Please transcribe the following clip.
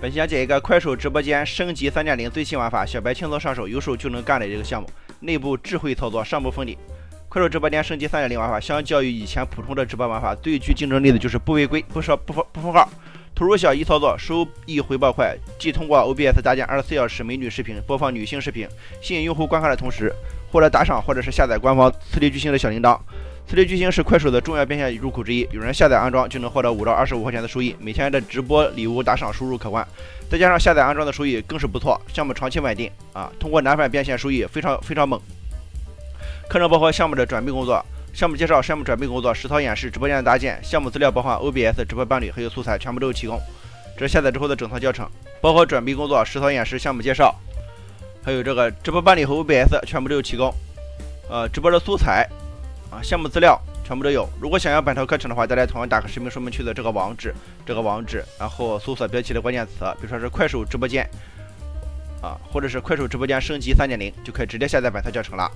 本期讲解一个快手直播间升级三点零最新玩法，小白轻松上手，有手就能干的这个项目。内部智慧操作，上不封顶。快手直播间升级三点零玩法，相较于以前普通的直播玩法，最具竞争力的就是不违规、不说不封不封号，投入小，易操作，收益回报快。既通过 OBS 搭建二十四小时美女视频，播放女性视频，吸引用户观看的同时，获得打赏或者是下载官方磁力巨星的小铃铛。磁力巨星是快手的重要变现入口之一，有人下载安装就能获得五到二十五块钱的收益，每天的直播礼物打赏收入可观，再加上下载安装的收益更是不错，项目长期稳定啊！通过难返变现收益非常非常猛。课程包括项目的转变工作、项目介绍、项目转变工作、实操演示、直播间的搭建、项目资料包含、OBS 直播伴侣还有素材全部都有提供。这是下载之后的整套教程，包括转变工作、实操演示、项目介绍，还有这个直播伴侣和 OBS 全部都有提供。呃，直播的素材。啊，项目资料全部都有。如果想要本套课程的话，大家同样打开视频说明区的这个网址，这个网址，然后搜索标题的关键词，比如说是快手直播间，啊，或者是快手直播间升级三点零，就可以直接下载本套教程了。